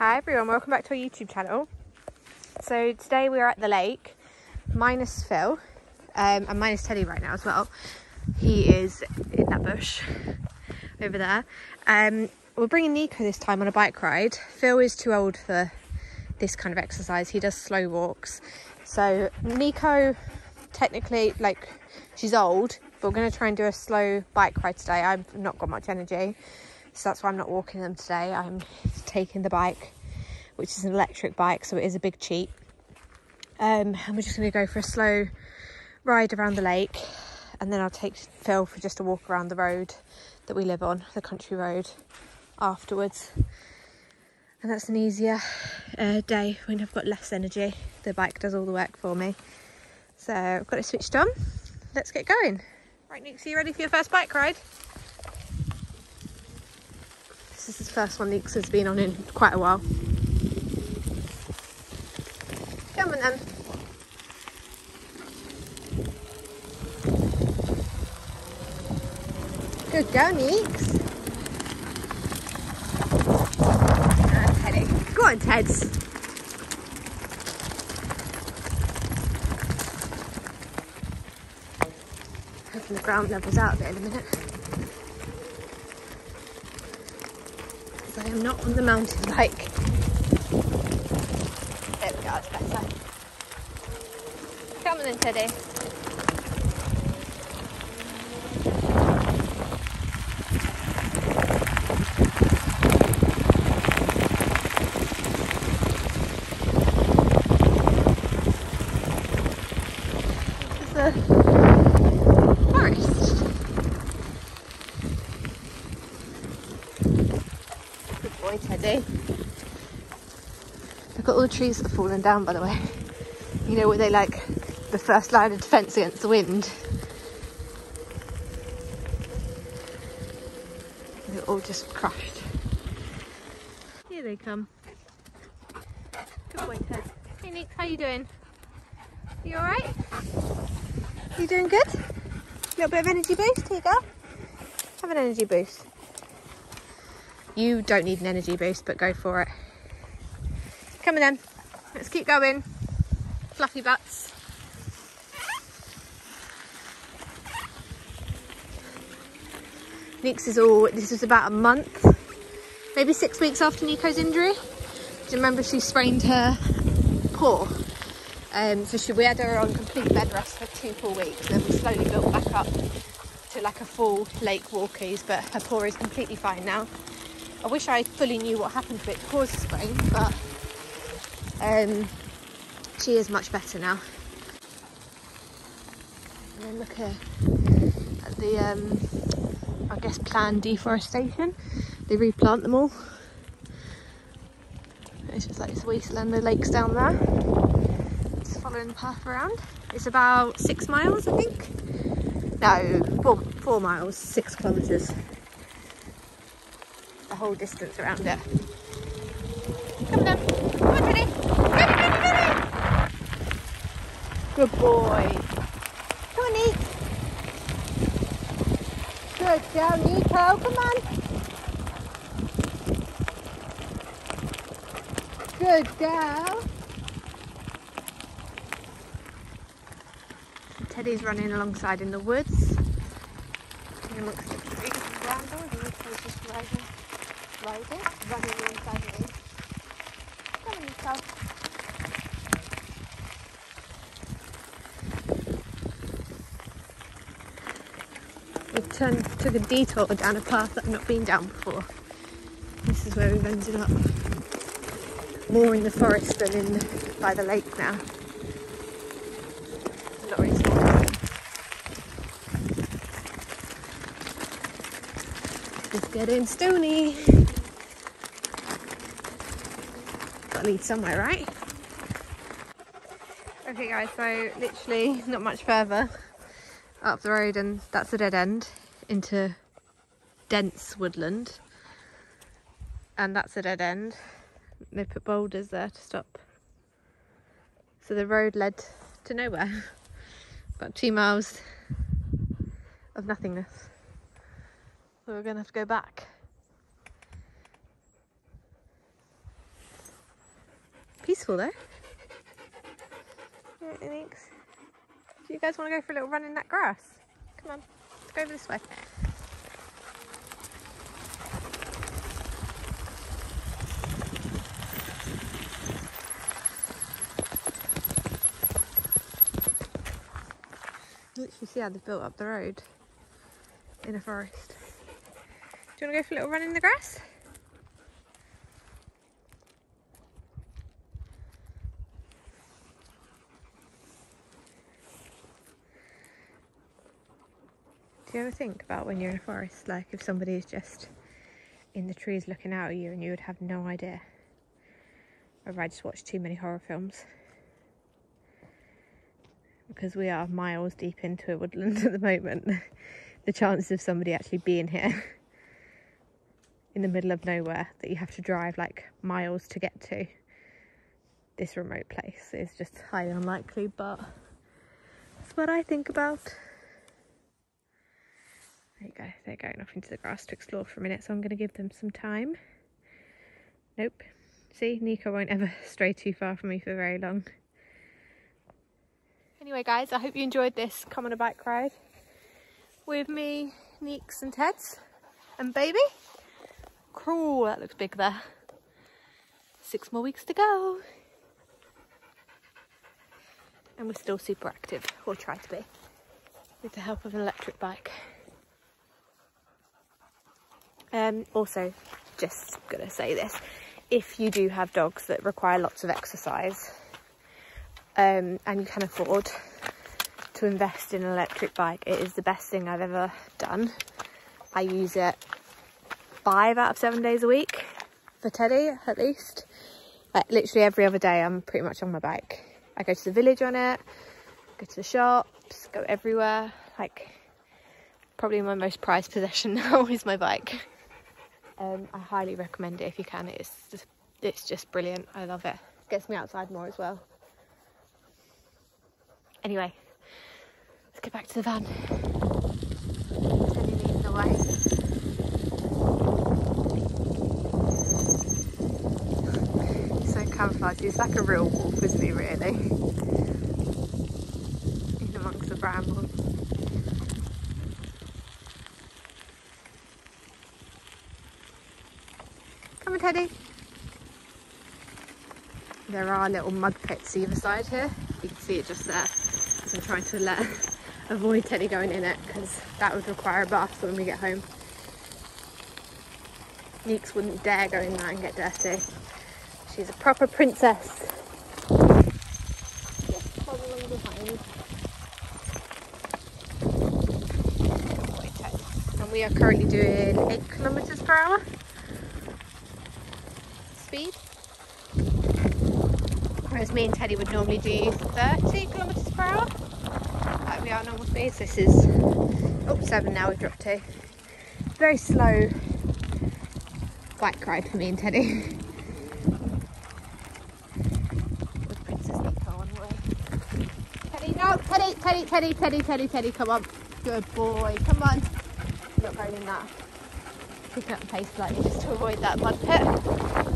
Hi everyone, welcome back to our YouTube channel. So today we are at the lake, minus Phil, um, and minus Teddy right now as well. He is in that bush over there. Um, we're bringing Niko this time on a bike ride. Phil is too old for this kind of exercise. He does slow walks. So Niko, technically, like, she's old, but we're going to try and do a slow bike ride today. I've not got much energy so that's why I'm not walking them today. I'm taking the bike, which is an electric bike, so it is a big cheat. Um, and we're just going to go for a slow ride around the lake, and then I'll take Phil for just a walk around the road that we live on, the country road, afterwards. And that's an easier uh, day when I've got less energy. The bike does all the work for me. So I've got it switched on. Let's get going. Right, Nix, are you ready for your first bike ride? This is the first one Neeks has been on in quite a while. Come on then. Good go, Neeks. Go on, Teds. Hoping the ground level's out a bit in a minute. I am not on the mountain bike. There we go, that's better. Come on then, Teddy. This is a forest. Boy, Teddy. Eh? Look at all the trees that are falling down, by the way. You know, where they like the first line of defence against the wind. They're all just crushed. Here they come. Good boy, Ted. Hey, Nick, how you doing? You alright? You doing good? A Little bit of energy boost? Here you go. Have an energy boost. You don't need an energy boost, but go for it. Come on then. Let's keep going. Fluffy butts. Nix is all, this is about a month, maybe six weeks after Niko's injury. Do you remember she sprained her paw? Um, so she, we had her on complete bed rest for two full weeks. Then we slowly built back up to like a full lake walkies, but her paw is completely fine now. I wish I fully knew what happened to it to cause sprain, but um, she is much better now. And then look here at the, um, I guess, planned deforestation. They replant them all. It's just like this wasteland, the lake's down there. Just following the path around. It's about six miles, I think. No, four, four miles, six kilometres the whole distance around it. Come on. Come on, Teddy. Good boy. Come on, Nick. Good girl, Niko. Come on. Good girl. Teddy's running alongside in the woods. Trees and brambles, and Niko's just riding riding, running inside me. Come on, Niko. We turned, took a detour down a path that I've not been down before. This is where we've ended up. More in the forest than in by the lake now. Not really. It's getting stony. Lead somewhere, right? Okay guys, so literally not much further up the road and that's a dead end into dense woodland. And that's a dead end. They put boulders there to stop. So the road led to nowhere. About two miles of nothingness. So we're to have to go back. Peaceful though. thanks. Do you guys want to go for a little run in that grass? Come on, let's go over this way. Literally see how they've built up the road in a forest. Do you want to go for a little run in the grass? Do you ever think about when you're in a forest, like if somebody is just in the trees looking out at you and you would have no idea? Or I just watched too many horror films. Because we are miles deep into a woodland at the moment. the chances of somebody actually being here in the middle of nowhere that you have to drive like miles to get to this remote place is just highly unlikely, but that's what I think about. There you go, they're going off into the grass to explore for a minute, so I'm going to give them some time. Nope. See, Niko won't ever stray too far from me for very long. Anyway guys, I hope you enjoyed this come on a bike ride with me, Neeks and Teds and baby. Cool, that looks big there. Six more weeks to go. And we're still super active, or try to be, with the help of an electric bike. Um, also, just gonna say this, if you do have dogs that require lots of exercise um, and you can afford to invest in an electric bike, it is the best thing I've ever done. I use it five out of seven days a week for Teddy at least. Like literally every other day I'm pretty much on my bike. I go to the village on it, go to the shops, go everywhere. Like probably my most prized possession now is my bike. Um, I highly recommend it if you can. It's just, it's just brilliant. I love it. Gets me outside more as well. Anyway, let's get back to the van. So camouflaged. He's like a real wolf, isn't he, really? In amongst the brambles. Come on, Teddy. There are little mud pits either side here. You can see it just there. So I'm trying to let avoid Teddy going in it because that would require a bath when we get home. Neeks wouldn't dare go in there and get dirty. She's a proper princess. And we are currently doing 8 kilometres per hour speed. Whereas me and Teddy would normally do 30 kilometres per hour. Like we are normal speed. This is oh seven now we've dropped to. Very slow bike ride for me and Teddy. With Princess Niko on the way. Teddy, no, Teddy, Teddy, Teddy, Teddy, Teddy, Teddy, come on. Good boy, come on. not going in that. Picking up the pace slightly just to avoid that mud pit.